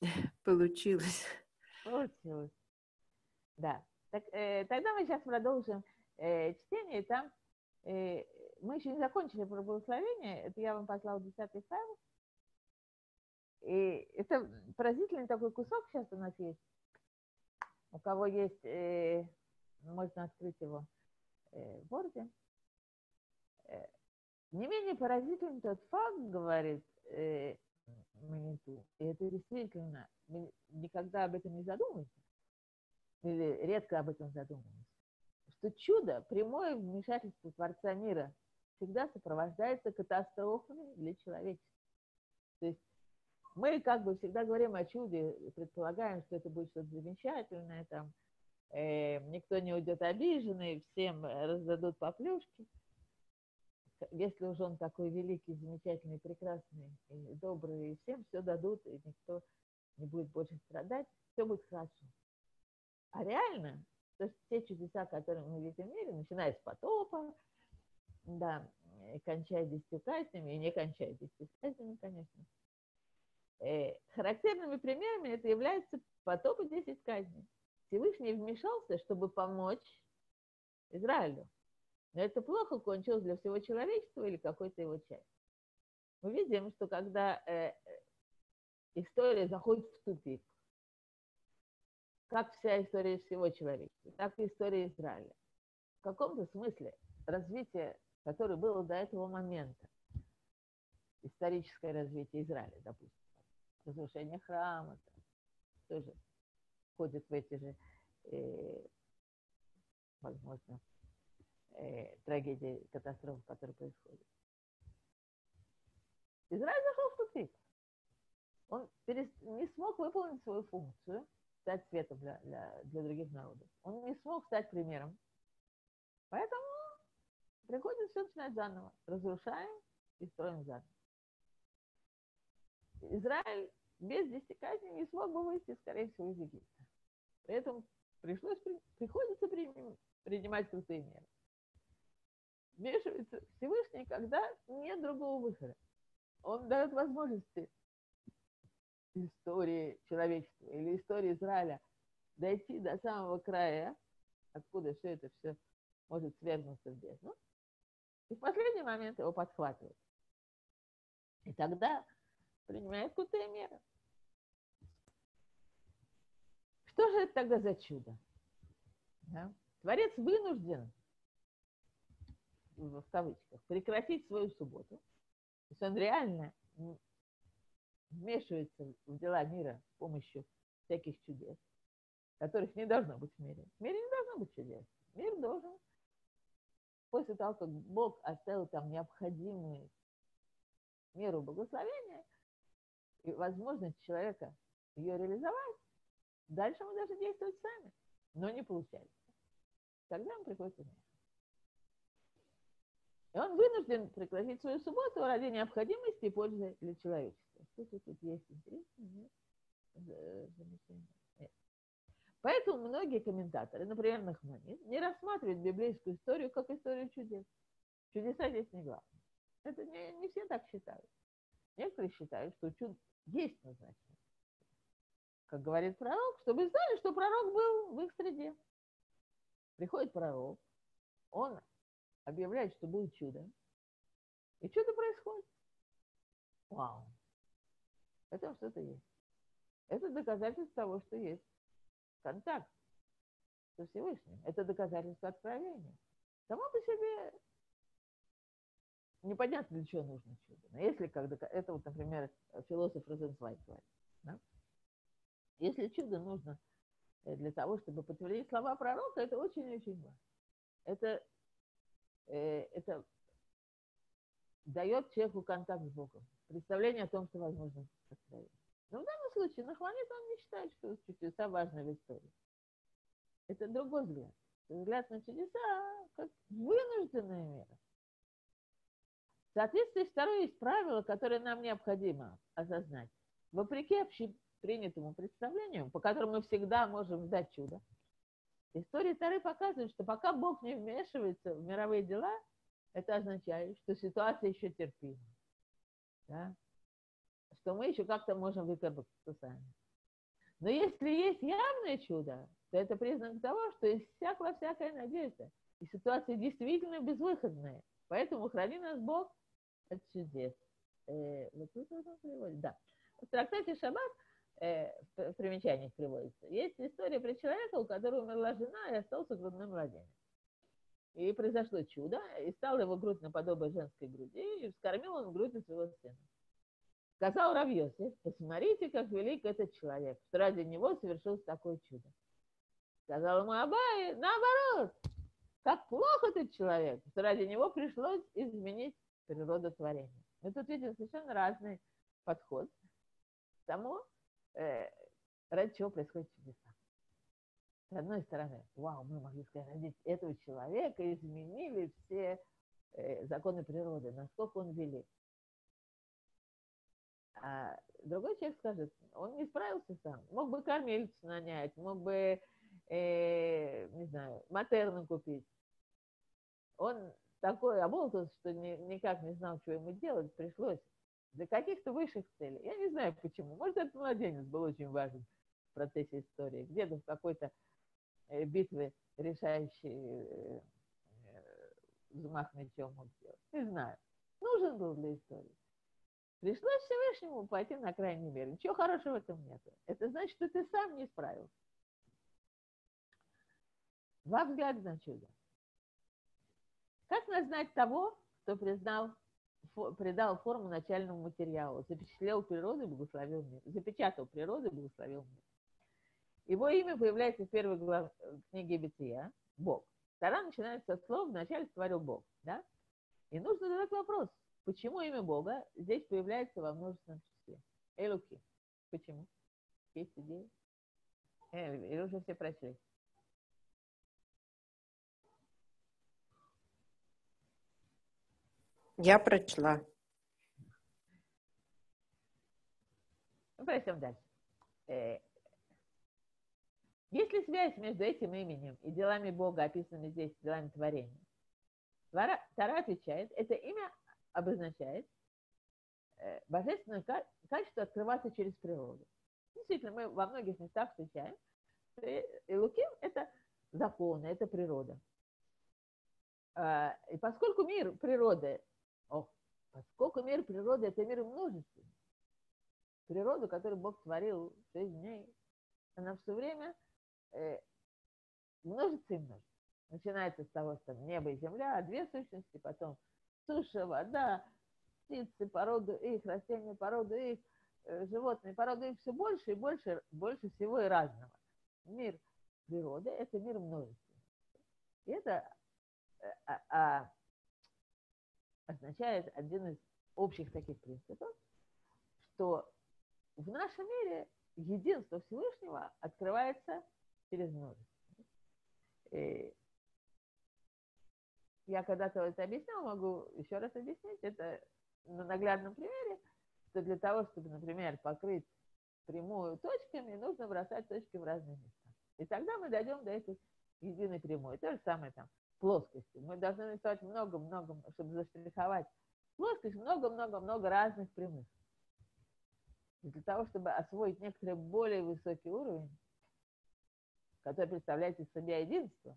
Получилось. Получилось. Да. Так, э, тогда мы сейчас продолжим э, чтение. Там э, мы еще не закончили про благословение. Это я вам послал 10 файл. И это поразительный такой кусок сейчас у нас есть. У кого есть, э, можно открыть его э, в Word. Э, не менее поразительный тот факт, говорит э, Маниту, и это действительно, мы никогда об этом не задумываемся, или редко об этом задумываемся, что чудо, прямое вмешательство Творца мира всегда сопровождается катастрофами для человечества. То есть мы как бы всегда говорим о чуде, предполагаем, что это будет что-то замечательное, там, э, никто не уйдет обиженный, всем раздадут по плюшке. Если уж он такой великий, замечательный, прекрасный и добрый, и всем все дадут, и никто не будет больше страдать, все будет хорошо. А реально, то есть те чудеса, которые мы видим в мире, начиная с потопа, да, кончая десятью казнями, и не кончая десятью казнями, конечно, Э, характерными примерами это является потоп и 10 казней. Всевышний вмешался, чтобы помочь Израилю. Но это плохо кончилось для всего человечества или какой-то его части. Мы видим, что когда э, история заходит в тупик, как вся история всего человечества, так и история Израиля. В каком-то смысле развитие, которое было до этого момента, историческое развитие Израиля, допустим, разрушение храма, тоже входит в эти же, э, возможно, э, трагедии, катастрофы, которые происходят. Израиль зашел в тупик. Он перест... не смог выполнить свою функцию, стать светом для, для, для других народов. Он не смог стать примером. Поэтому приходится все начинать заново. Разрушаем и строим заново. Израиль без десяти не смог бы выйти, скорее всего, из Египта. Поэтому пришлось, приходится принимать крутые меры. Вмешивается Всевышний, когда нет другого выхода. Он дает возможности истории человечества или истории Израиля дойти до самого края, откуда все это все может свергнуться в бездну. И в последний момент его подхватывают. И тогда принимает крутые меры. Что же это тогда за чудо? Да? Творец вынужден, в кавычках, прекратить свою субботу. То есть он реально вмешивается в дела мира с помощью всяких чудес, которых не должно быть в мире. В мире не должно быть чудес. Мир должен, после того, как Бог оставил там необходимую меру благословения, и возможность человека ее реализовать, дальше мы даже действовать сами, но не получается. Тогда он приходит в И он вынужден прекратить свою субботу ради необходимости и пользы для человечества. Что тут есть интересно? Нет. Поэтому многие комментаторы, например, Нахманин, не рассматривают библейскую историю как историю чудес. Чудеса здесь не главное. Это не, не все так считают. Некоторые считают, что чуд, есть назначение. Как говорит пророк, чтобы знали, что пророк был в их среде. Приходит пророк, он объявляет, что будет чудо. И чудо происходит. Вау. Это что-то есть. Это доказательство того, что есть контакт со Всевышним. Это доказательство откровения. Само по себе непонятно, для чего нужно чудо. Но если, когда, это вот, например, философ Розенцвайт говорит, да? если чудо нужно э, для того, чтобы подтвердить слова пророка, это очень-очень важно. Это, это дает человеку контакт с Богом, представление о том, что возможно откровение. Но в данном случае Нахманит он не считает, что чудеса важны в истории. Это другой взгляд. Взгляд на чудеса как вынужденная мера. В соответствии с второй есть правило, которое нам необходимо осознать. Вопреки общепринятому представлению, по которому мы всегда можем ждать чудо, история Тары показывает, что пока Бог не вмешивается в мировые дела, это означает, что ситуация еще терпима. Да? что мы еще как-то можем выкарабкаться сами. Но если есть явное чудо, то это признак того, что иссякла всякая надежда. И ситуация действительно безвыходная. Поэтому храни нас Бог от чудес. Э, вот тут он приводит, да. В трактате Шаббат э, в примечаниях приводится. Есть история про человека, у которого умерла жена и остался грудным младенец. И произошло чудо, и стал его грудь наподобие женской груди, и вскормил он грудь своего сына. Сказал Равьосиф, посмотрите, как велик этот человек, что ради него совершилось такое чудо. Сказал ему Абай, наоборот, как плох этот человек, что ради него пришлось изменить природу творения. Мы тут видим совершенно разный подход к тому, э, ради чего происходит чудеса. С одной стороны, вау, мы могли сказать, ради этого человека изменили все э, законы природы, насколько он велик. А другой человек скажет, он не справился сам. Мог бы кормильцу нанять, мог бы, э, не знаю, матерну купить. Он такой оболтус, что ни, никак не знал, что ему делать, пришлось для каких-то высших целей. Я не знаю почему. Может, этот младенец был очень важен в процессе истории. Где-то в какой-то э, битве решающий э, э, взмах мечом мог сделать. Не знаю. Нужен был для истории. Пришлось Всевышнему пойти на крайний мир. Ничего хорошего в этом нет. Это значит, что ты сам не справился. Два взгляда на чудо. Как назнать того, кто признал, придал форму начальному материалу, запечатлел природу и благословил мир, запечатал природу и благословил мир. Его имя появляется в первой главе книги Бытия, Бог. Тара начинается со слов «вначале створил Бог». Да? И нужно задать вопрос, Почему имя Бога здесь появляется во множественном числе? Элуки. Почему? Есть идея? Э, или уже все прочли? Я прочла. Ну, пройдем дальше. Э, есть ли связь между этим именем и делами Бога, описанными здесь, делами творения? Тара отвечает, это имя обозначает э, божественное качество открываться через природу. Действительно, мы во многих местах встречаем, что Илуким – это законы, это природа. А, и поскольку мир природы, о, поскольку мир природы – это мир множественный, природу, которую Бог творил шесть дней, она все время э, множится и множится. Начинается с того, что небо и земля, а две сущности, потом суша, вода, птицы, породы их, растения, породы их, э, животные, породы их все больше и больше, больше всего и разного. Мир природы – это мир множества. И это э, а, а, означает один из общих таких принципов, что в нашем мире единство Всевышнего открывается через множество. И я когда-то это объясняла, могу еще раз объяснить. Это на наглядном примере, что для того, чтобы, например, покрыть прямую точками, нужно бросать точки в разные места. И тогда мы дойдем до этой единой прямой. То же самое там плоскости. Мы должны нарисовать много-много, чтобы заштриховать плоскость, много-много-много разных прямых. И для того, чтобы освоить некоторый более высокий уровень, который представляет из себя единство,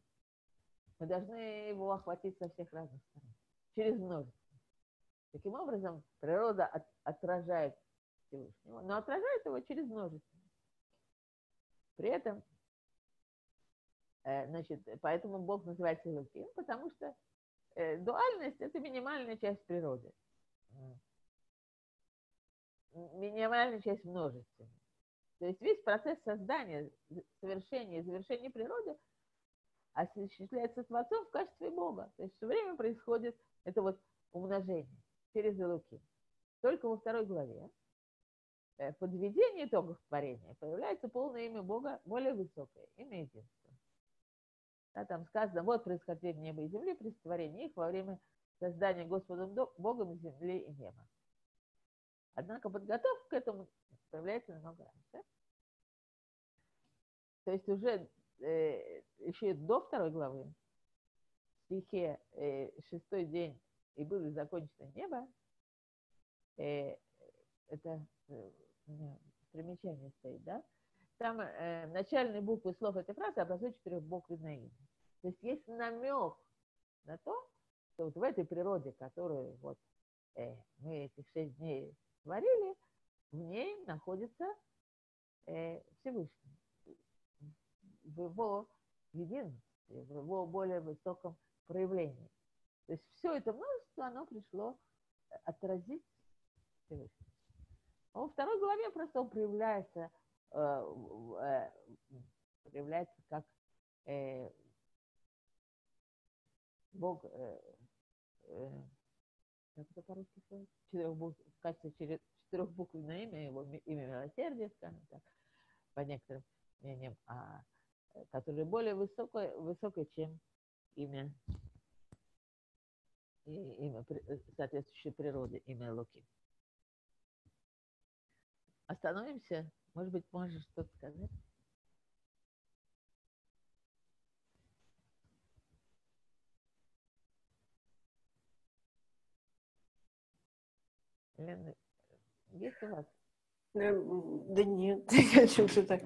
мы должны его охватить со всех разных сторон, через множество. Таким образом, природа от, отражает Всевышнего, но отражает его через множество. При этом, значит, поэтому Бог называется Луким, потому что э, дуальность – это минимальная часть природы. Минимальная часть множества. То есть весь процесс создания, совершения и завершения природы – осуществляется Творцом в качестве Бога. То есть все время происходит это вот умножение через Илуки. Только во второй главе в подведении итогов творения появляется полное имя Бога, более высокое, имя единства. Да, там сказано, вот происхождение неба и земли при створении их во время создания Господом Богом земли и неба. Однако подготовка к этому появляется намного раньше. То есть уже э, еще до второй главы, в стихе э, шестой день и было закончено небо, э, это э, примечание стоит, да? Там э, начальные буквы слов этой фразы образуют четырехбуквенное имя. То есть есть намек на то, что вот в этой природе, которую вот э, мы этих шесть дней творили, в ней находится э, Всевышний. В его единстве, в его более высоком проявлении. То есть все это множество, оно пришло отразить Всевышний. А во второй главе просто он проявляется, э, э, проявляется как э, Бог, э, э, как это по-русски в качестве четырехбуквенное имя, его имя милосердия, скажем так, по некоторым мнениям, а, э, которое более высокое, высокое, чем имя, имя э, соответствующее природе, имя Луки. Остановимся? Может быть, можешь что-то сказать? Лена, есть у вас? Да, да нет, я что-то так.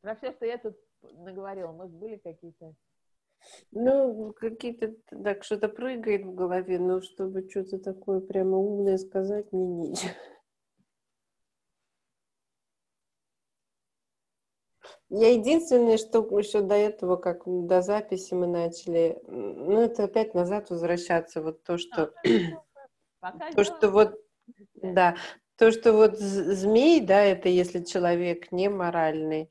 Про все, что я тут наговорила, может, были какие-то ну, какие-то, так, что-то прыгает в голове, но чтобы что-то такое прямо умное сказать, мне нечего. Я единственное, что еще до этого, как до записи мы начали, ну, это опять назад возвращаться, вот то, что, то, что вот, да, то, что вот змей, да, это если человек не моральный,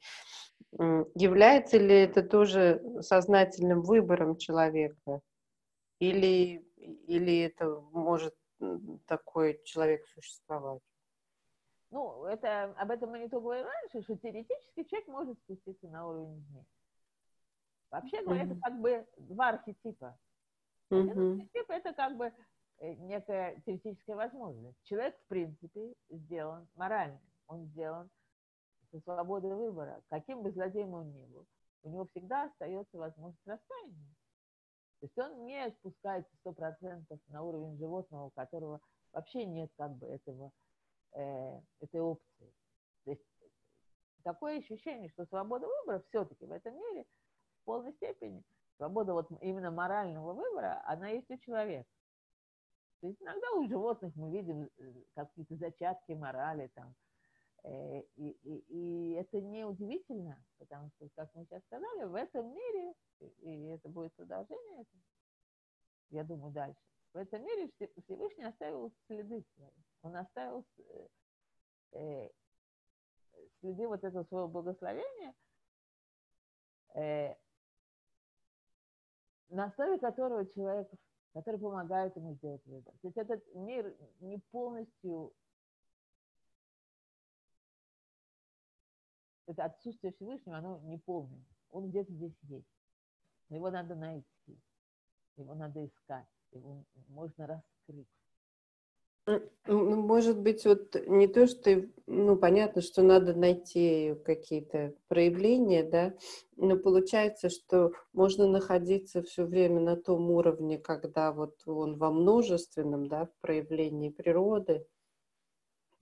Является ли это тоже сознательным выбором человека? Или, или это может такой человек существовать? Ну, это, об этом мы не то говорили раньше, что теоретически человек может спуститься на уровень змеи. Вообще говоря, mm-hmm. это как бы два архетипа. Один mm-hmm. архетип это как бы э, некая теоретическая возможность. Человек, в принципе, сделан морально. Он сделан со свободой выбора, каким бы злодеем он ни был, у него всегда остается возможность раскаяния. То есть он не спускается сто процентов на уровень животного, у которого вообще нет как бы этого, э, этой опции. То есть такое ощущение, что свобода выбора все-таки в этом мире в полной степени, свобода вот именно морального выбора, она есть у человека. То есть иногда у животных мы видим э, какие-то зачатки морали, там, Э, и, и, и это не удивительно, потому что, как мы сейчас сказали, в этом мире, и это будет продолжение, я думаю, дальше, в этом мире Всевышний оставил следы свои. Он оставил э, э, вот этого своего благословения, э, на основе которого человек, который помогает ему сделать выбор. То есть этот мир не полностью это отсутствие Всевышнего, оно не полное. Он где-то здесь есть. Но его надо найти. Его надо искать. Его можно раскрыть. Ну, может быть, вот не то, что, ну, понятно, что надо найти какие-то проявления, да, но получается, что можно находиться все время на том уровне, когда вот он во множественном, да, в проявлении природы,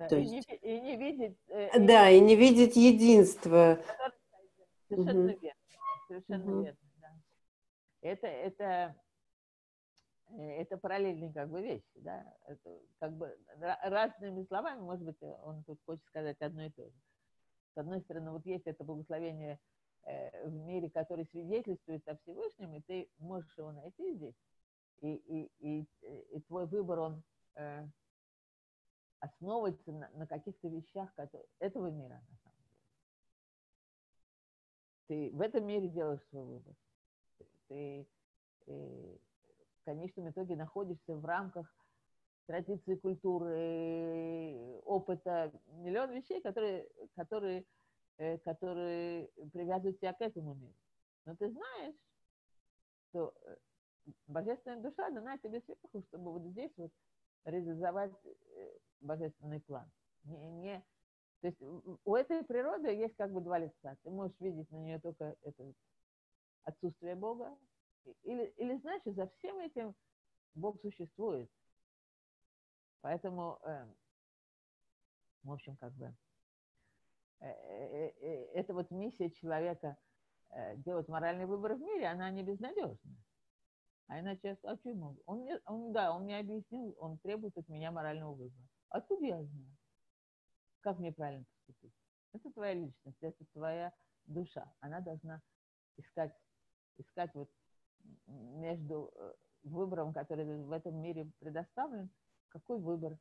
то и, есть... не, и не видеть... Э, да, и не видеть единства. Совершенно угу. верно. Совершенно угу. верно, да. Это, это, это параллельные как бы вещи, да. Это как бы разными словами, может быть, он тут хочет сказать одно и то же. С одной стороны, вот есть это благословение э, в мире, который свидетельствует о Всевышнем, и ты можешь его найти здесь, и, и, и, и твой выбор, он э, основывается на, на каких-то вещах которые, этого мира, на самом деле. Ты в этом мире делаешь свой выбор. Ты, ты э, в конечном итоге находишься в рамках традиции, культуры, опыта, миллион вещей, которые, которые, э, которые привязывают тебя к этому миру. Но ты знаешь, что э, божественная душа дана тебе сверху, чтобы вот здесь вот реализовать э, божественный план. Не, не, то есть у этой природы есть как бы два лица. Ты можешь видеть на нее только это отсутствие Бога. Или, или знаешь, за всем этим Бог существует. Поэтому, э, в общем, как бы, э, э, э, это вот миссия человека э, делать моральный выбор в мире, она не безнадежна. А иначе, а почему? Он, мне, он, да, он мне объяснил, он требует от меня морального выбора. Откуда я знаю? Как мне правильно поступить? Это твоя личность, это твоя душа. Она должна искать, искать вот между э, выбором, который в этом мире предоставлен, какой выбор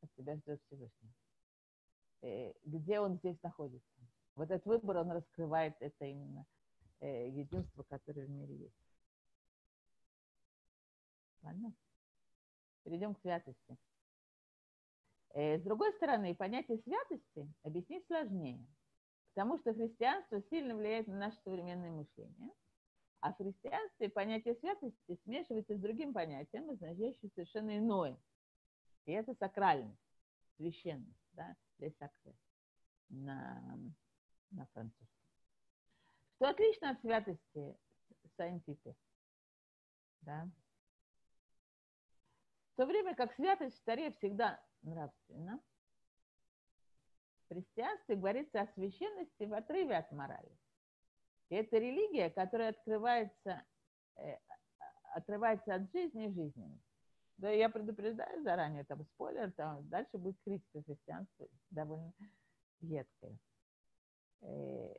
от тебя ждет Всевышний. Э, где он здесь находится. Вот этот выбор, он раскрывает это именно э, единство, которое в мире есть. Ладно? Перейдем к святости. С другой стороны, понятие святости объяснить сложнее, потому что христианство сильно влияет на наше современное мышление – а в христианстве понятие святости смешивается с другим понятием, означающим совершенно иное. И это сакральность, священность, да, для сакре на, на французском. Что отлично от святости сантипе, да. В то время как святость в Таре всегда нравственна, в христианстве говорится о священности в отрыве от морали. Это религия, которая открывается, э, отрывается от жизни жизненной. Да, я предупреждаю заранее, там спойлер, там дальше будет критика христианства довольно едкая. Э,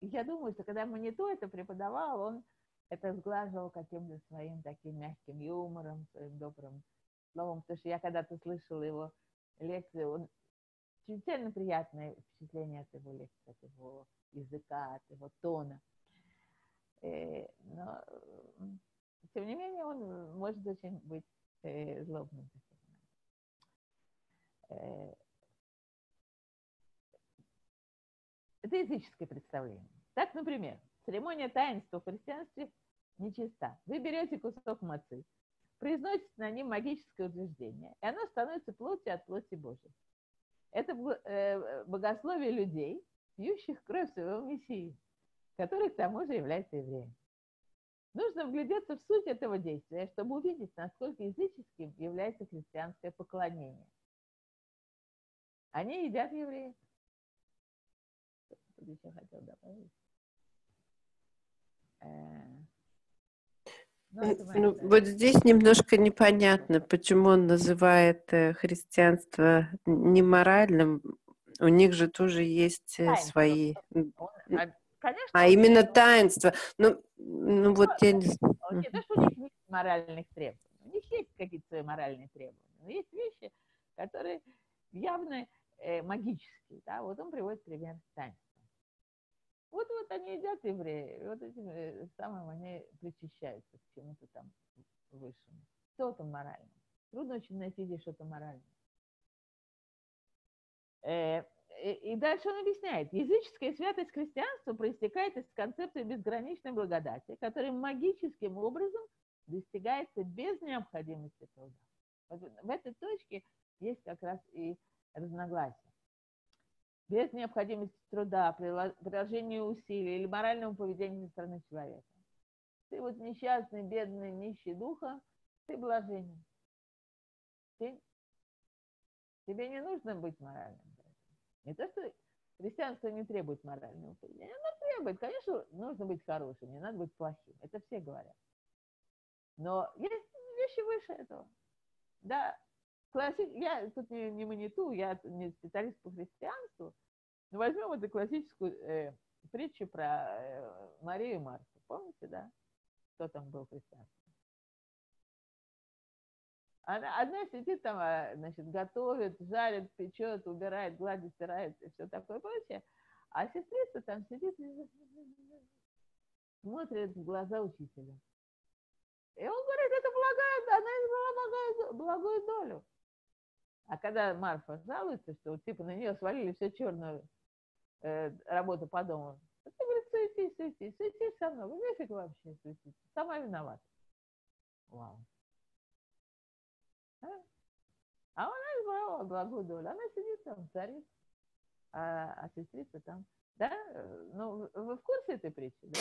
я думаю, что когда Манито это преподавал, он это сглаживал каким-то своим таким мягким юмором, своим добрым словом, потому что я когда-то слышала его лекции, он чрезвычайно приятное впечатление от его лекции, от его языка, от его тона. Э, но, тем не менее, он может очень быть э, злобным. Э, это языческое представление. Так, например, церемония таинства в христианстве нечиста. Вы берете кусок мацы, произносите на нем магическое утверждение, и оно становится плотью от плоти Божьей. Это богословие людей, пьющих кровь своего Мессии, который к тому же является евреем. Нужно вглядеться в суть этого действия, чтобы увидеть, насколько языческим является христианское поклонение. Они едят евреев. Что еще хотел добавить? Э, ну, ну, вот здесь немножко непонятно, почему он называет э, христианство неморальным, у них же тоже есть э, таинство. свои... А, конечно, а именно есть... таинство. Ну, ну вот я не знаю. Не то, что у них нет моральных требований. У них есть какие-то свои моральные требования. Но есть вещи, которые явно э, магические. Да? Вот он приводит пример таинства. Вот, вот они едят евреи, вот этим э, самым они причащаются к чему-то там высшему. Что там морально? Трудно очень найти здесь что-то моральное. Э, и дальше он объясняет, языческая святость христианства проистекает из концепции безграничной благодати, которая магическим образом достигается без необходимости труда. Вот в этой точке есть как раз и разногласие. Без необходимости труда, приложения усилий или морального поведения со стороны человека. Ты вот несчастный, бедный, нищий духа, ты блаженен. Ты, тебе не нужно быть моральным. Не то, что христианство не требует морального поведения. Оно требует. Конечно, нужно быть хорошим, не надо быть плохим. Это все говорят. Но есть вещи выше этого. Да, класси... я тут не, не маниту, я не специалист по христианству, но возьмем эту классическую э, притчу про э, Марию и Марсу. Помните, да? Кто там был христианство? Она, одна сидит там, а, значит, готовит, жарит, печет, убирает, гладит, стирает и все такое прочее. А сестрица там сидит смотрит в глаза учителя. И он говорит, это благая, она избрала благую, благую долю. А когда Марфа жалуется, что типа на нее свалили всю черную э, работу по дому, ты говорит, суетись, суетись, суетись со мной, вы нафиг вообще суетиться, сама виновата. Вау. А, она избрала благую долю. Она сидит там, царит, а, а сестрица там Да? Ну, вы в курсе этой притчи, да?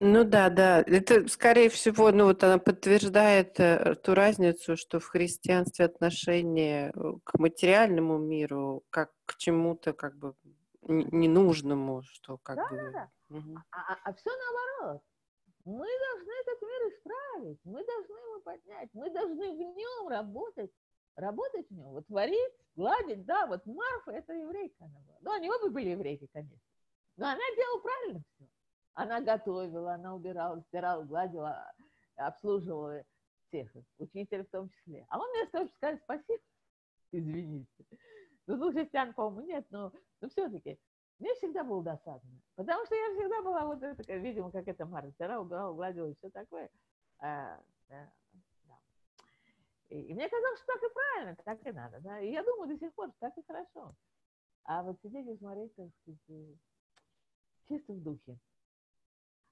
Ну да, да. Это, скорее всего, ну вот она подтверждает э, ту разницу, что в христианстве отношение э, к материальному миру как к чему-то как бы ненужному, что как да, бы... Да, да. Угу. А, а, а все наоборот. Мы должны этот мир исправить, мы должны его поднять, мы должны в нем работать, работать в нем, вот творить, гладить, да, вот Марфа это еврейка она была. Ну, они оба были еврейки, конечно. Но она делала правильно все. Она готовила, она убирала, стирала, гладила, обслуживала всех, учителя в том числе. А он того, чтобы сказать спасибо, извините. Ну, двух христиан, по-моему, нет, но, но все-таки мне всегда было досадно. Потому что я всегда была вот это, видимо, как это Марта, стирала, убирала, гладила и все такое. А, да, да. И, и мне казалось, что так и правильно, так и надо. Да? И я думаю до сих пор, что так и хорошо. А вот сидеть и смотреть, так сказать, чисто в духе.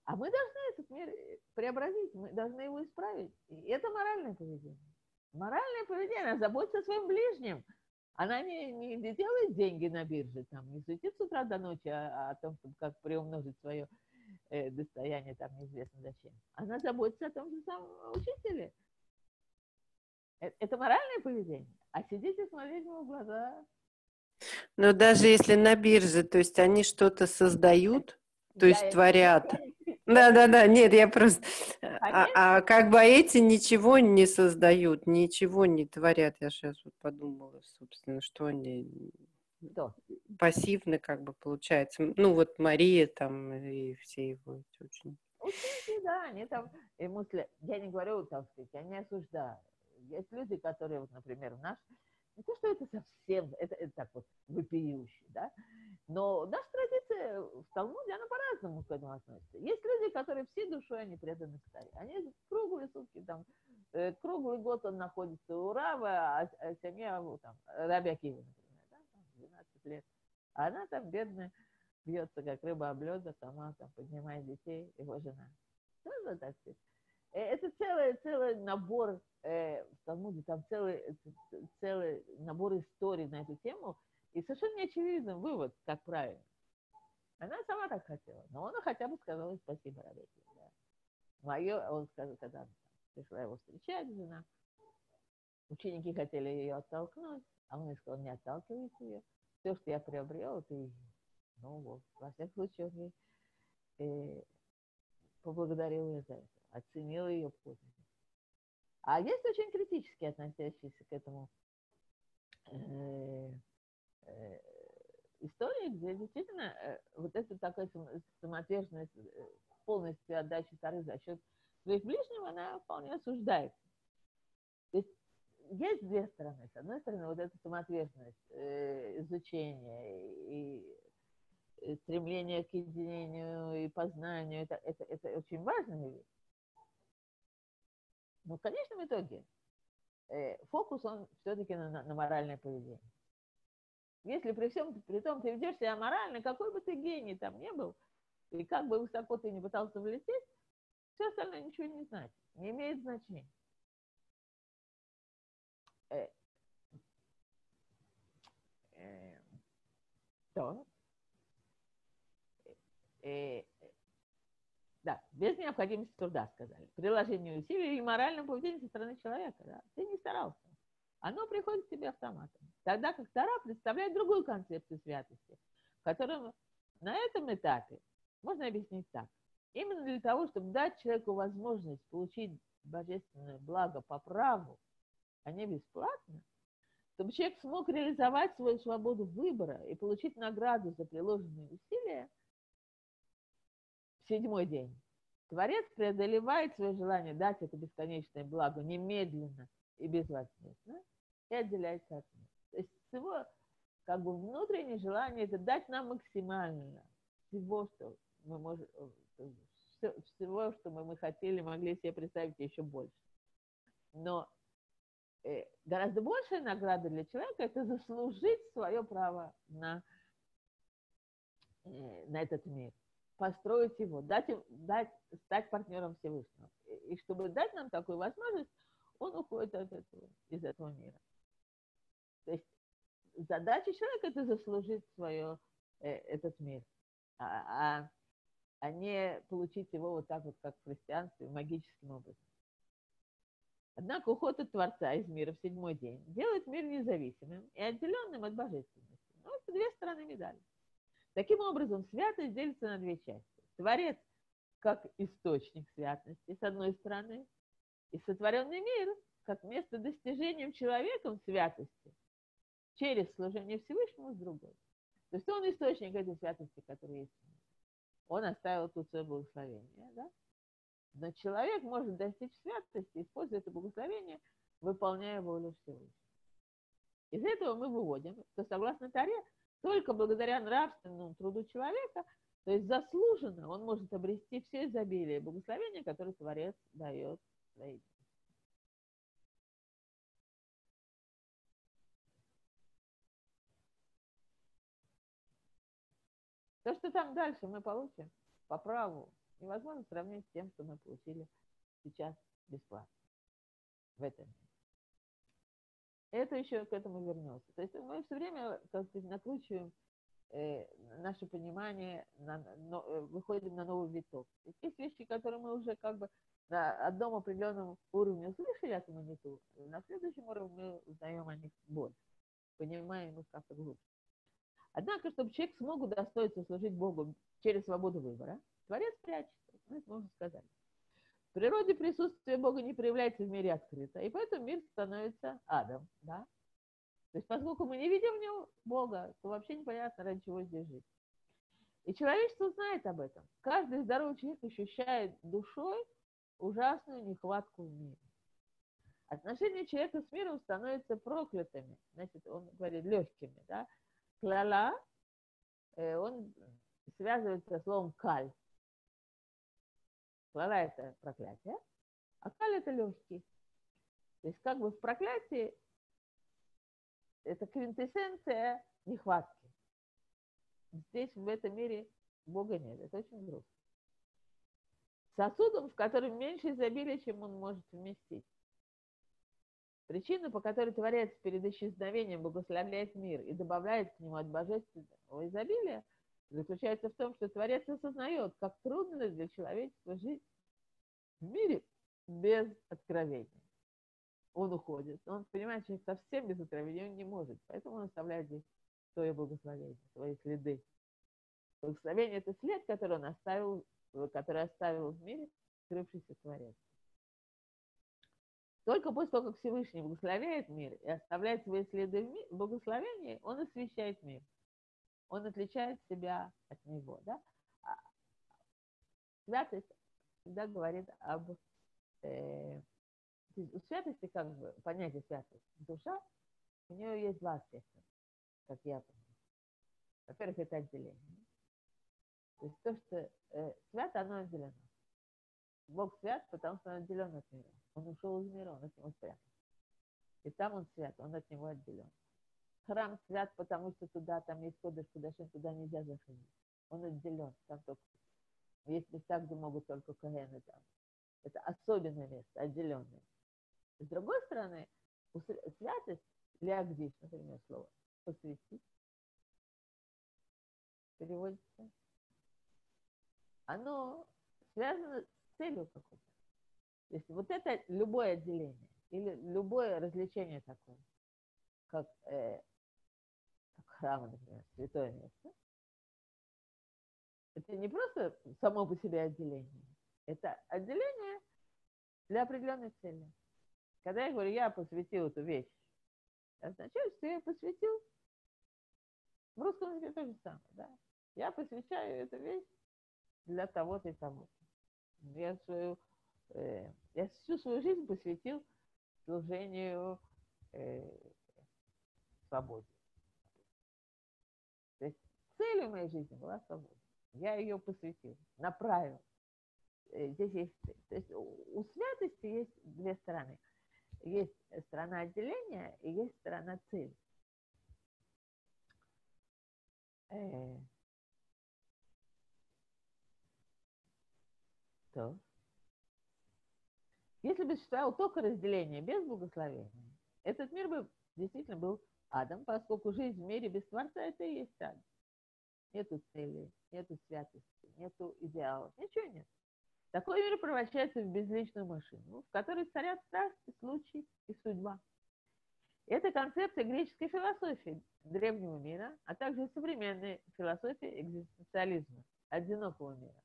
А мы должны этот мир э, преобразить, мы должны его исправить. И это моральное поведение. Моральное поведение, она заботится о своем ближнем. Она не, не, не делает деньги на бирже, там, не суетит с утра до ночи о, о том, чтобы как приумножить свое э, достояние, там, неизвестно зачем. Она заботится о том же самом учителе. Это, это моральное поведение. А сидеть и смотреть ему в глаза. Но даже если на бирже, то есть они что-то создают, то есть творят. Да, да, да, нет, я просто... А, а как бы эти ничего не создают, ничего не творят. Я сейчас вот подумала, собственно, что они Кто? пассивны, как бы получается. Ну, вот Мария там и все его очень... Ученики, да, они там, и мысли, я не говорю, так сказать, я не осуждаю. Есть люди, которые, вот, например, наш, не то, что это совсем, это, это так вот вопиюще, да, но наша традиция в Талмуде, она по-разному к этому относится. Есть люди, которые всей душой они преданы Таре. Они круглые сутки там, э, круглый год он находится у Рава, а, а семья, там, Раби Акива, например, да, там, 12 лет. А она там бедная, бьется, как рыба об лёда, сама там поднимает детей, его жена. Тоже так сказать. Э, это целый, целый набор э, в Талмуде, там целый, целый набор историй на эту тему, и совершенно не вывод, как правильно. Она сама так хотела, но он хотя бы сказал спасибо родителям. Да. Мое, он сказал, когда пришла его встречать, жена, ученики хотели ее оттолкнуть, а он сказал, не отталкивайте ее. Все, что я приобрел, ты, ну вот, во всяком случае, он ей э, поблагодарил ее за это, оценил ее подвиг. А есть очень критически относящиеся к этому э, Э, истории, где действительно э, вот эта такая самоотверженность, полностью отдача Тары за счет своих ближних, она вполне осуждается. То есть есть две стороны. С одной стороны, вот эта самоотверженность, изучение и стремление к единению и познанию, это, это, это очень важная вещь. Но в конечном итоге э, фокус, он все-таки на, на моральное поведение. Если при всем при том ты ведешь себя морально, какой бы ты гений там не был, и как бы высоко ты не пытался влететь, все остальное ничего не значит, не имеет значения. Э, э, то, э, да, без необходимости труда, сказали. Приложение усилий и морального поведения со стороны человека. Да. Ты не старался оно приходит к тебе автоматом. Тогда как Тара представляет другую концепцию святости, которую на этом этапе можно объяснить так. Именно для того, чтобы дать человеку возможность получить божественное благо по праву, а не бесплатно, чтобы человек смог реализовать свою свободу выбора и получить награду за приложенные усилия седьмой день. Творец преодолевает свое желание дать это бесконечное благо немедленно и безвозмездно, и отделяется от них. То есть всего как бы внутреннее желание это дать нам максимально всего, что мы можем, всего, что мы, мы хотели, могли себе представить еще больше. Но э, гораздо большая награда для человека это заслужить свое право на, э, на этот мир, построить его, дать, дать, стать партнером Всевышнего. И чтобы дать нам такую возможность, он уходит от этого, из этого мира. То есть задача человека это заслужить свое, э, этот мир. а, а, а не получить его вот так вот, как в христианстве, магическим образом. Однако уход от Творца из мира в седьмой день делает мир независимым и отделенным от божественности. Ну, это две стороны медали. Таким образом, святость делится на две части. Творец как источник святости, с одной стороны, и сотворенный мир как место достижения человеком святости через служение Всевышнему с другой. То есть он источник этой святости, которая есть. Он оставил тут свое благословение, да? Но человек может достичь святости, используя это благословение, выполняя волю Всевышнего. Из этого мы выводим, что согласно Таре, только благодаря нравственному труду человека, то есть заслуженно, он может обрести все изобилие благословения, которое Творец дает своим. То, что там дальше мы получим по праву, невозможно сравнить с тем, что мы получили сейчас бесплатно в этом мире. Это еще к этому вернется. То есть мы все время как сказать, накручиваем э, наше понимание, на, но, э, выходим на новый виток. Есть вещи, которые мы уже как бы на одном определенном уровне услышали от монитора, на следующем уровне мы узнаем о них больше, понимаем их как-то глубже. Однако, чтобы человек смог удостоиться служить Богу через свободу выбора, Творец прячется, ну, это можно сказать. В природе присутствие Бога не проявляется в мире открыто, и поэтому мир становится адом. Да? То есть поскольку мы не видим в нем Бога, то вообще непонятно, ради чего здесь жить. И человечество знает об этом. Каждый здоровый человек ощущает душой ужасную нехватку в мире. Отношения человека с миром становятся проклятыми. Значит, он говорит легкими. Да? Клала, э, он связывается со словом каль. Клала – это проклятие, а каль – это легкий. То есть как бы в проклятии это квинтэссенция нехватки. Здесь, в этом мире, Бога нет. Это очень грустно. Сосудом, в котором меньше изобилия, чем он может вместить. Причина, по которой Творец перед исчезновением благословляет мир и добавляет к нему от божественного изобилия, заключается в том, что Творец осознает, как трудно для человечества жить в мире без откровения. Он уходит. Он понимает, что совсем без откровения он не может. Поэтому он оставляет здесь свое благословение, свои следы. Благословение – это след, который он оставил, который оставил в мире скрывшийся Творец. Только после того, как Всевышний благословляет мир и оставляет свои следы в благословении, он освещает мир. Он отличает себя от него. Да? А святость всегда говорит об... Э, у святости, как бы, понятие святости, душа, у нее есть два аспекта, как я понимаю. Во-первых, это отделение. То есть то, что э, свято, оно отделено. Бог свят, потому что он отделен от мира. Он ушел из мира, он от него спрятан. И там он свят, он от него отделен. Храм свят, потому что туда, там есть кодыш, кудашин, туда нельзя заходить. Он отделен. Там только есть места, где могут только кагены там. Это особенное место, отделенное. С другой стороны, святость, лягдиш, например, слово, посвятить, переводится, оно связано с целью какой-то. То есть вот это любое отделение или любое развлечение такое, как, э, как храм, например, святое место, это не просто само по себе отделение, это отделение для определенной цели. Когда я говорю, я посвятил эту вещь, означает, что я посвятил, в русском языке то же самое, да? Я посвящаю эту вещь для того-то и того-то. Я свою э, я всю свою жизнь посвятил служению э, свободе. Целью моей жизни была свобода. Я ее посвятил, направил. Э, здесь есть, то есть у святости есть две стороны. Есть сторона отделения и есть сторона цели. Э, то. Если бы существовало только разделение без благословения, этот мир бы действительно был адом, поскольку жизнь в мире без Творца – это и есть ад. Нету цели, нету святости, нету идеалов, ничего нет. Такой мир превращается в безличную машину, в которой царят страсти, случай и судьба. Это концепция греческой философии древнего мира, а также современной философии экзистенциализма, одинокого мира.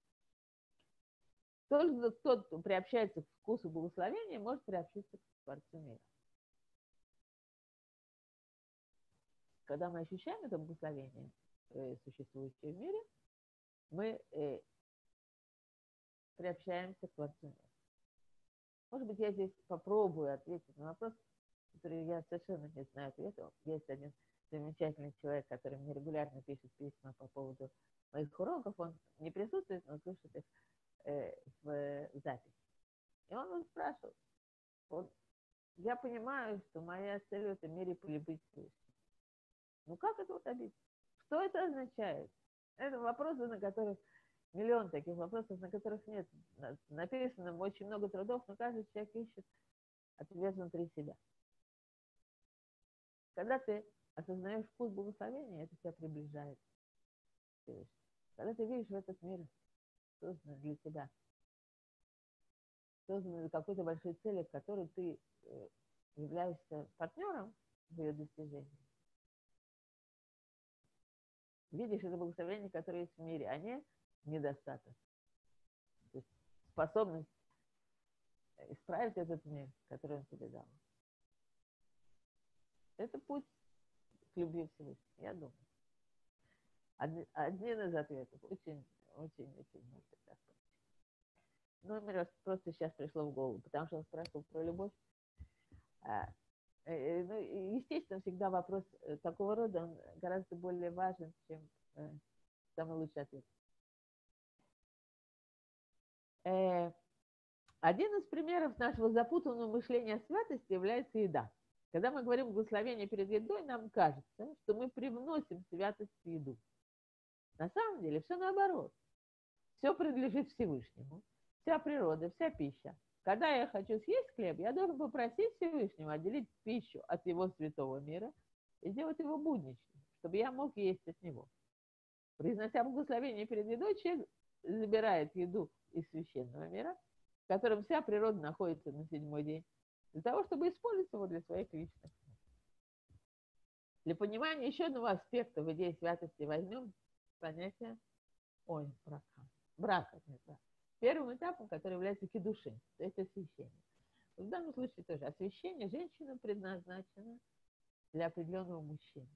Только тот, кто приобщается к вкусу благословения, может приобщиться к Творцу мира. Когда мы ощущаем это благословение, э, существующее в мире, мы э, приобщаемся к Творцу. Может быть, я здесь попробую ответить на вопрос, который я совершенно не знаю ответа. Есть один замечательный человек, который мне регулярно пишет письма по поводу моих уроков. Он не присутствует, но слушает их э, в записи. И он вот спрашивал, вот, я понимаю, что моя цель в этом мире полюбить Всевышнего. Ну как это вот добиться? Что это означает? Это вопросы, на которых миллион таких вопросов, на которых нет. Написано очень много трудов, но каждый человек ищет ответ внутри себя. Когда ты осознаешь вкус благословения, это тебя приближает. Когда ты видишь в этот мир созданный для тебя, созданный для какой-то большой цели, в которой ты э, являешься партнером в ее достижении, видишь это благословение, которое есть в мире, а не недостаток. То есть способность исправить этот мир, который он тебе дал. Это путь к любви Всевышнего, я думаю. Один, из ответов. Очень, очень, очень так Ну, мне просто сейчас пришло в голову, потому что он спрашивал про любовь. Э, э, ну, естественно, всегда вопрос э, такого рода, он гораздо более важен, чем самый лучший ответ. Один из примеров нашего запутанного мышления о святости является еда. Когда мы говорим благословение перед едой, нам кажется, что мы привносим святость в еду. На самом деле все наоборот. Все принадлежит Всевышнему. Вся природа, вся пища. Когда я хочу съесть хлеб, я должен попросить Всевышнего отделить пищу от его святого мира и сделать его будничным, чтобы я мог есть от него. Произнося благословение перед едой, человек забирает еду из священного мира, в котором вся природа находится на седьмой день, для того, чтобы использовать его для своих личных Для понимания еще одного аспекта в идее святости возьмем понятие ой, брака. Брака, нет, брака. Первым этапом, который является кедушин, то есть освящение. В данном случае тоже освящение женщина предназначена для определенного мужчины.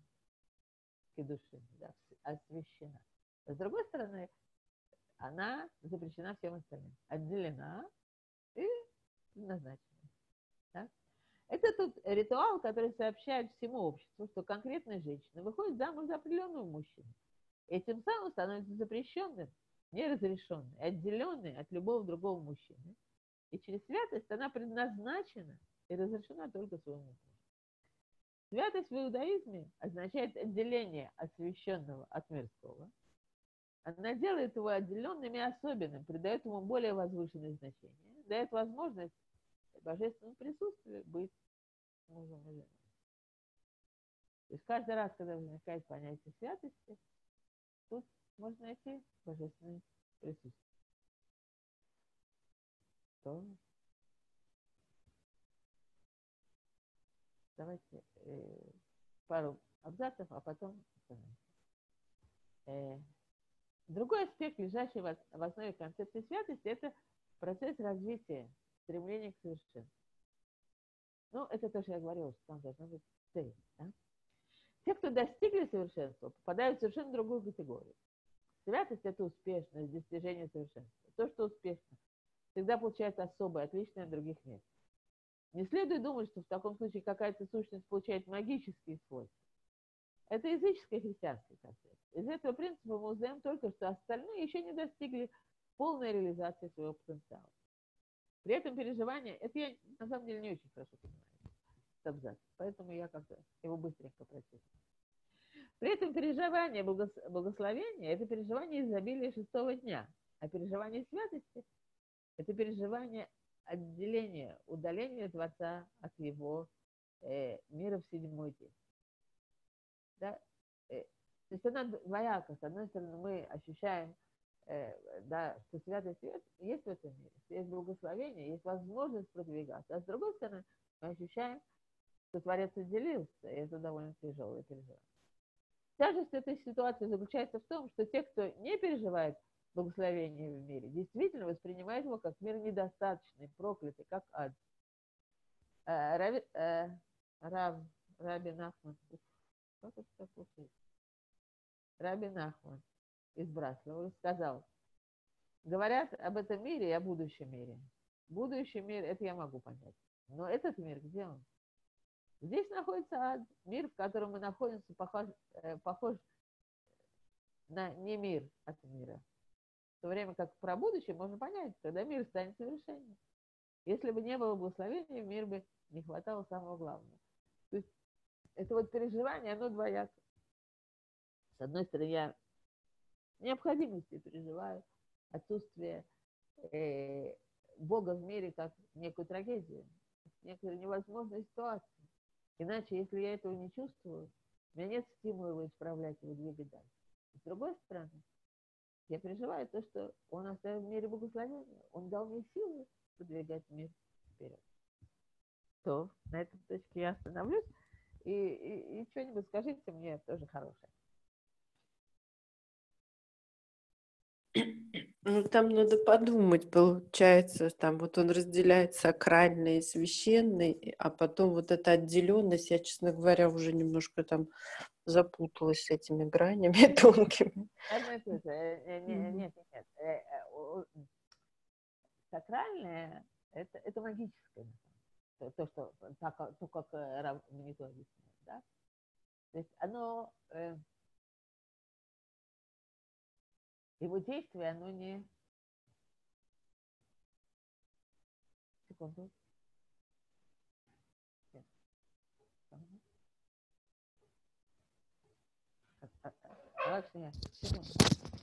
Кедушин, да, освящена. С другой стороны, она запрещена всем остальным. Отделена и назначена. Да? Это тот ритуал, который сообщает всему обществу, что конкретная женщина выходит замуж за определенного мужчину. И тем самым становится запрещенным, неразрешенным, отделенной от любого другого мужчины. И через святость она предназначена и разрешена только своему мужу. Святость в иудаизме означает отделение освященного от мирского – она делает его отделенным и особенным, придает ему более возвышенное значение, дает возможность божественному присутствию быть мужем и женой. То есть каждый раз, когда возникает понятие святости, тут можно найти божественное присутствие. То давайте э, пару абзацев, а потом э, Другой аспект, лежащий в основе концепции святости, это процесс развития, стремления к совершенству. Ну, это то, что я говорила, что там должна быть цель. Да? Те, кто достигли совершенства, попадают в совершенно другую категорию. Святость – это успешность, достижение совершенства. То, что успешно, всегда получается особое, отличное от других мест. Не следует думать, что в таком случае какая-то сущность получает магические свойства. Это языческая христианская концепция. Из этого принципа мы узнаем только, что остальные еще не достигли полной реализации своего потенциала. При этом переживание, это я на самом деле не очень хорошо понимаю, абзац, поэтому я как-то его быстренько прочитаю. При этом переживание благословения – это переживание изобилия шестого дня, а переживание святости – это переживание отделения, удаления Творца от его э, мира в седьмой день. Да? Э, То есть она двояка. С одной стороны, мы ощущаем, э, да, что святость есть, в этом мире, есть благословение, есть возможность продвигаться. А с другой стороны, мы ощущаем, что Творец отделился, и это довольно тяжелое переживание. Тяжесть этой ситуации заключается в том, что те, кто не переживает благословение в мире, действительно воспринимают его как мир недостаточный, проклятый, как ад. Э, Раби, э, Рав, Раби Нахман, как это так? Раби Нахман из Браслова сказал, говорят об этом мире и о будущем мире. Будущий мир, это я могу понять. Но этот мир, где он? Здесь находится ад, мир, в котором мы находимся, похож, э, похож на не мир от мира. В то время как про будущее можно понять, когда мир станет совершеннее. Если бы не было благословения, мир бы не хватало самого главного. То есть это вот переживание, оно двояко. С одной стороны, я необходимости переживаю, отсутствие э, Бога в мире как некую трагедию, некую невозможную ситуацию. Иначе, если я этого не чувствую, у меня нет стимула его исправлять, его двигать дальше. С другой стороны, я переживаю то, что он оставил в мире благословения. Он дал мне силы продвигать мир вперед. То, на этой точке я остановлюсь. И, и, и что-нибудь скажите мне тоже хорошее. Ну, там надо подумать, получается, там вот он разделяет сакральное и священное, а потом вот эта отделенность, я, честно говоря, уже немножко там запуталась с этими гранями тонкими. Нет, нет, нет. Сакральное это, это магическое. То, что так, то, как Рав объясняет, да? То есть оно его действие, оно не... Секунду. Давай, секунду.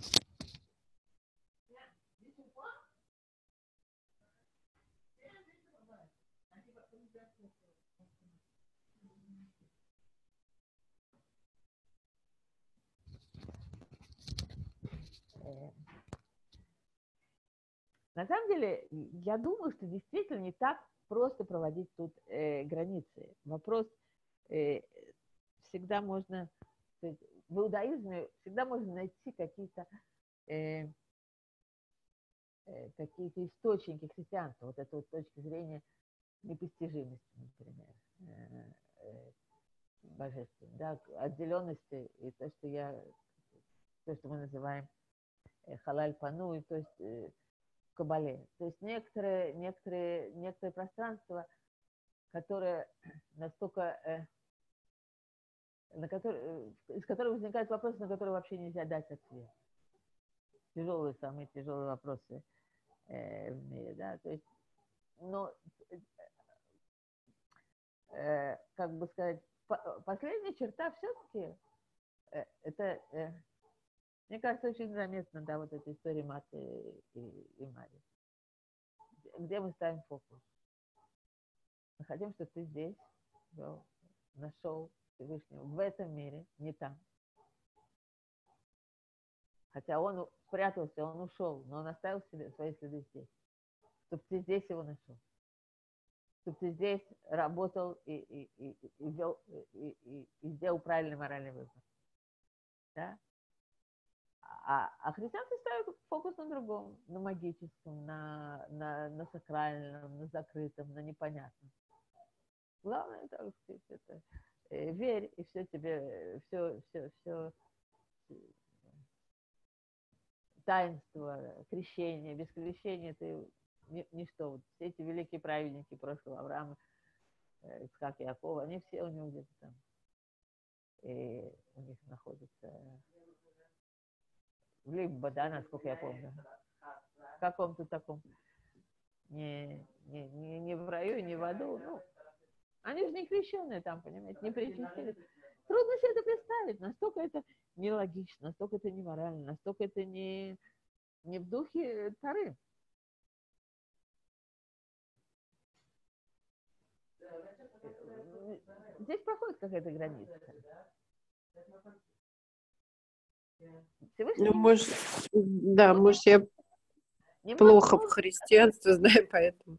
На самом деле, я думаю, что действительно не так просто проводить тут э, границы. Вопрос э, всегда можно, то есть, в иудаизме всегда можно найти какие-то э, э, какие-то источники христианства, вот этой вот точки зрения непостижимости, например, э, э, божественной, да, отделенности и то, что я, то, что мы называем э, халаль пану, и то есть э, в Кабале. То есть некоторые, некоторые, некоторые пространства, которые настолько, э, на которые, э, из которых возникают вопросы, на которые вообще нельзя дать ответ. Тяжелые, самые тяжелые вопросы э, в мире, да, то есть, но, э, как бы сказать, по, последняя черта все-таки э, это э, мне кажется, очень заметно, да, вот эта история Маты и, и Мари. Где мы ставим фокус? Мы хотим, чтобы ты здесь да, нашел Всевышнего в этом мире, не там. Хотя он спрятался, он ушел, но он оставил себе свои следы здесь. Чтобы ты здесь его нашел. Чтобы ты здесь работал и, и, и, и, вел, и, и, и сделал правильный моральный выбор. Да? А, а христианство ставит фокус на другом, на магическом, на, на, на сакральном, на закрытом, на непонятном. Главное, так сказать, это э, верь, и все тебе, все, все, все таинство, крещение, без крещения ты ничто. Вот все эти великие праведники прошлого Авраама, э, Исхак и Якова, они все у него где-то там. И у них находится в Лимбо, да, насколько я помню. В каком-то таком, не, не, не, не в раю, не в аду, ну, они же не крещенные там, понимаете, не причастили. Трудно себе это представить, настолько это нелогично, настолько это неморально, настолько это не, не в духе Тары. Здесь проходит какая-то граница. Всевышний... Ну, может, да, может, я не плохо в христианстве знаю, поэтому...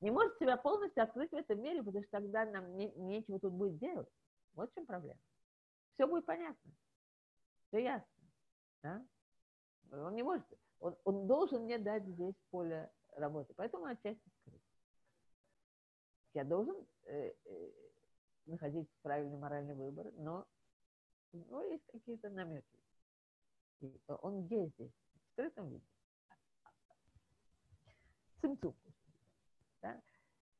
Не может себя полностью открыть в этом мире, потому что тогда нам не, нечего тут будет делать. Вот в чем проблема. Все будет понятно. Все ясно. Да? Он не может, он, он должен мне дать здесь поле работы. Поэтому отчасти скрыть. Я должен э, э, находить правильный моральный выбор, но ну, есть какие-то намеки. И он есть здесь, в скрытом виде. Цимцум. Да?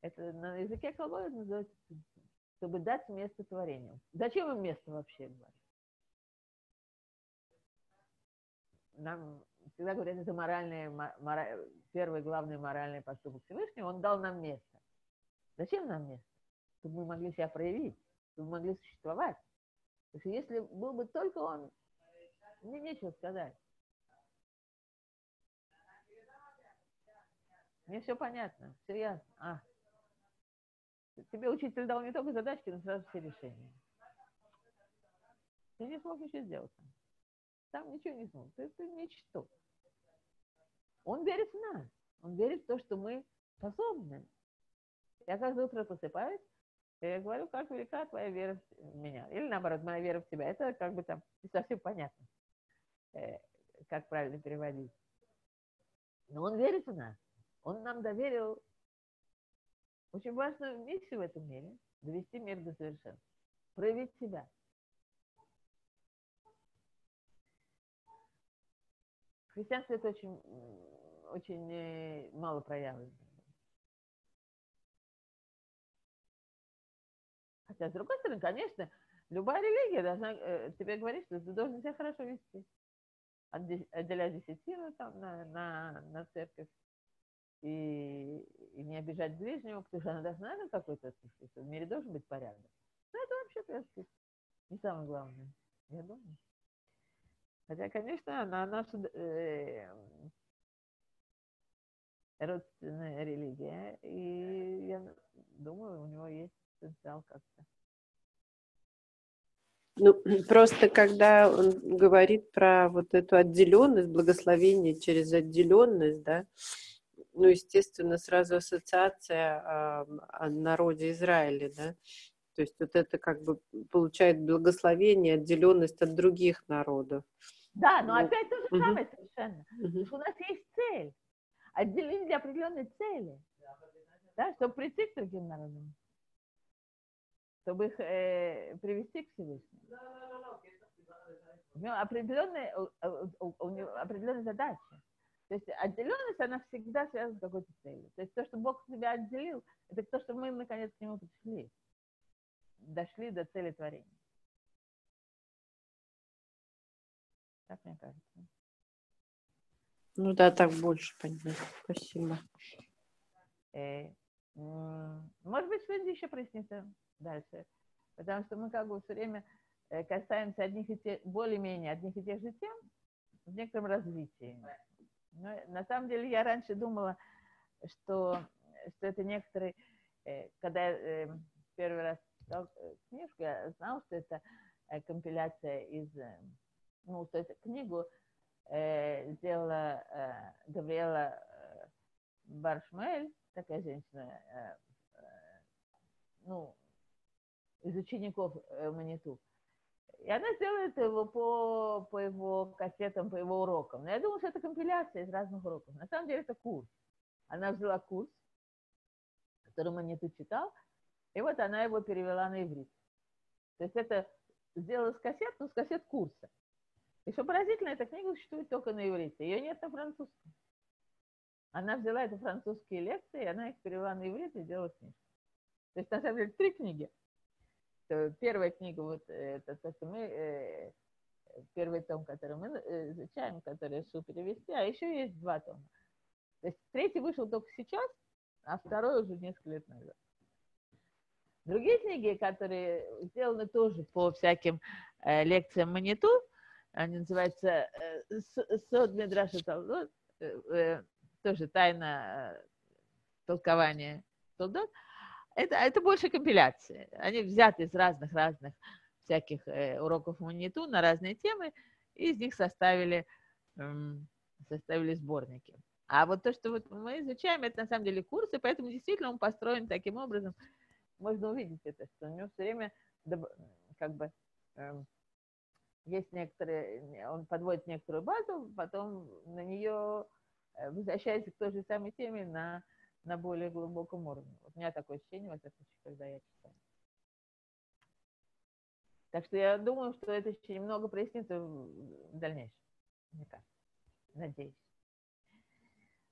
Это на языке колоид называется цимцум. Чтобы дать место творению. Зачем им место вообще, говорят? Нам всегда говорят, это моральный, мораль, первый главный моральный поступок Всевышнего, он дал нам место. Зачем нам место? Чтобы мы могли себя проявить, чтобы мы могли существовать. Потому что если был бы только он, мне нечего сказать. Мне все понятно, все ясно. А. Тебе учитель дал не только задачки, но сразу все решения. Ты не смог ничего сделать. Там ничего не смог. Ты, ты ничто. Он верит в нас. Он верит в то, что мы способны. Я каждое утро просыпаюсь, я говорю, как велика твоя вера в меня. Или наоборот, моя вера в тебя. Это как бы там не совсем понятно, э, как правильно переводить. Но он верит в нас. Он нам доверил очень важную миссию в этом мире – довести мир до совершенства, проявить себя – В христианстве это очень, очень э, мало проявлено. Хотя, с другой стороны, конечно, любая религия должна э, тебе говорить, что ты должен себя хорошо вести. Отделять десятину там на, на, на церковь и, и не обижать ближнего, потому что она должна на какой-то отсутствовать. В мире должен быть порядок. Но это вообще, не самое главное, я думаю. Хотя, конечно, она наша э, родственная религия, и я думаю, у него есть потенциал как-то. Ну, просто когда он говорит про вот эту отделенность, благословение через отделенность, да, ну, естественно, сразу ассоциация о, о народе Израиля, да, то есть вот это как бы получает благословение, отделенность от других народов. Да, но опять то же самое совершенно. Потому что у нас есть цель. Отделение для определенной цели. Да, чтобы прийти к другим народам. Чтобы их э, привести к Всевышнему. У него определенная, у него определенная задача. То есть отделенность, она всегда связана с какой-то целью. То есть то, что Бог себя отделил, это то, что мы наконец к нему пришли. Дошли до цели творения. Так мне кажется. Ну да, так больше понятно. Спасибо. Э, может быть, что-нибудь еще прояснится дальше. Потому что мы как бы все время э, касаемся одних и тех, более-менее одних и тех же тем в некотором развитии. Но на самом деле я раньше думала, что, что это некоторые, э, когда я первый раз читал книжку, я знала, что это компиляция из ну, то есть книгу э, сделала э, Гавриэла э, Баршмель, такая женщина, э, э, ну, из учеников э, Маниту. И она сделает его по, по его кассетам, по его урокам. Но я думаю, что это компиляция из разных уроков. На самом деле это курс. Она взяла курс, который Маниту читал, и вот она его перевела на иврит. То есть это сделала с кассет, но с кассет курса. И что поразительно, эта книга существует только на иврите. Ее нет на французском. Она взяла эти французские лекции, она их перевела на иврит и сделала книжку. То есть, на самом деле, три книги. Первая книга, вот это то, что мы, э, первый том, который мы э, изучаем, который решил перевести, а еще есть два тома. То есть третий вышел только сейчас, а второй уже несколько лет назад. Другие книги, которые сделаны тоже по всяким э, лекциям Маниту, они называются э, Сод Медраша Талдот, э, э, тоже тайна толкования Талдот. Это, это больше компиляции. Они взяты из разных-разных всяких уроков Маниту на разные темы и из них составили, эм, составили сборники. А вот то, что вот мы изучаем, это на самом деле курсы, поэтому действительно он построен таким образом. Можно увидеть это, что у него все время как бы эм, есть некоторые, он подводит некоторую базу, потом на нее э, возвращается к той же самой теме на, на более глубоком уровне. Вот у меня такое ощущение, во всяком случае, когда я читаю. Так что я думаю, что это еще немного прояснится в дальнейшем. Мне кажется. Надеюсь.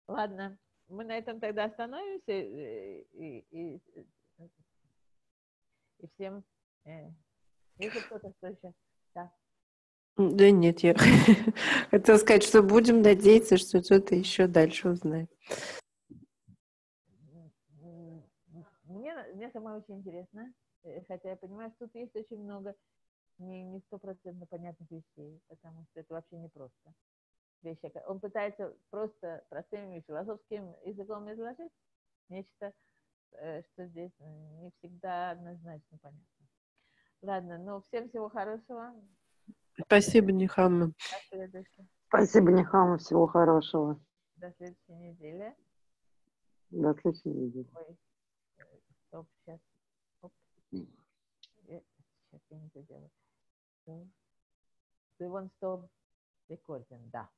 Ладно, мы на этом тогда остановимся. Э, и, и, и всем... Э, если кто-то что еще... Да. Нет, я хотела сказать, что будем надеяться, что что-то еще дальше узнаем. Мне, мне самое очень интересно, э, хотя я понимаю, что тут есть очень много не стопроцентно понятных вещей, потому что это вообще не просто. Вещи. Он пытается просто простым философским языком изложить нечто, э, что здесь не всегда однозначно понятно. Ладно, ну всем всего хорошего. Спасибо, Нихама. Спасибо, Нихама. Всего хорошего. До следующей недели. До следующей недели. Ой, стоп, сейчас. Оп. Сейчас я не это делаю. So, we want to stop recording. Да.